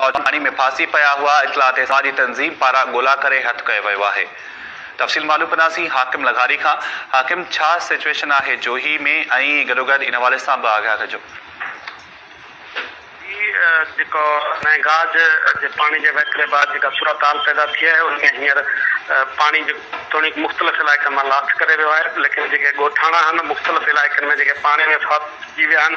और पानी में फांसी पिया हुआ इतलात एहसाजी तंज़ीम पारा गोला करे हथु कयो वियो आहे। तफ़सील मालूम कंदासीं हाकिम लघारी खां। हाकिम, छा सिचुएशन आहे जोही में? ऐं गॾोगॾु इन हवाले सां बि आगाह कजो। जेको नहगाज जे पाणी जे वहिकरे बाद जेका सूरत हाल पैदा थी आहे उनमें हींअर पाणी जो थोरी मुख़्तलिफ़ इलाइक़नि माँ लाथ करे वियो आहे। लेकिन जेके ॻोठाणा आहिनि, मुख़्तलिफ़ इलाइक़नि में जेके पाणी में फासिजी विया आहिनि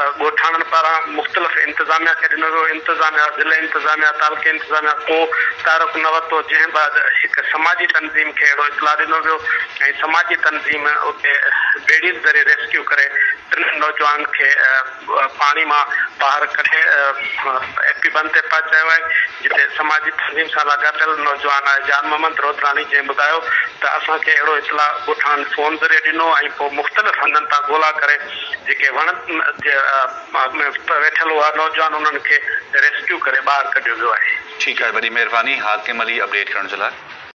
ॻोठाणनि पारां मुख़्तलिफ़ इंतिज़ामिया खे ॾिनो वियो। इंतिज़ामिया, ज़िले इंतिज़ामिया, तालके इंतिज़ामिया, को तारक न वरितो, जंहिं बाद हिकु समाजी तनज़ीम खे अहिड़ो इतला ॾिनो वियो ऐं समाजी तनज़ीम उते बेड़ी ज़रिए रेस्क्यू करे टिनि नौजवान खे पाणी माँ ॿाहिरि कढे एपी बनते पहुचायो आहे जिते समाजी तंज़ीम सां लाॻापियल नौजवान आहे जान मोहम्मद रोदरानी जंहिं ॿुधायो त असांखे अहिड़ो इतला ॻोठाण फ़ोन ज़रिए ॾिनो, ऐं पोइ मुख़्तलिफ़ हंधनि तां ॻोल्हा करे वण वेठल हुआ, नौजवान उन्हनि रेस्क्यू करे ॿाहिरि कढियो वियो आहे। ठीकु आहे, वॾी महिरबानी, हाकिम अली अपडेट करण जे लाइ।